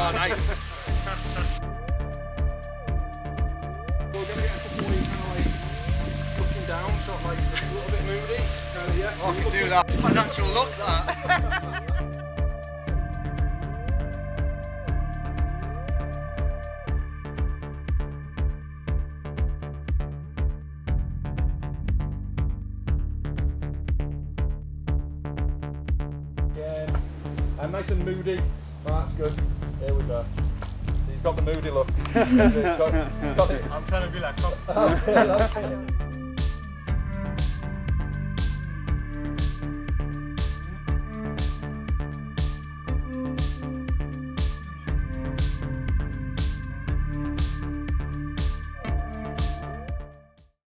Oh, nice. We're going to get a kind of like looking down, of like a little bit moody. Of, yeah. Oh, I can do that. It's my natural look, that. Nice and moody. That's good. Here we go. He's got the moody look. He's got, he's got. I'm trying to be like, Okay, that's it.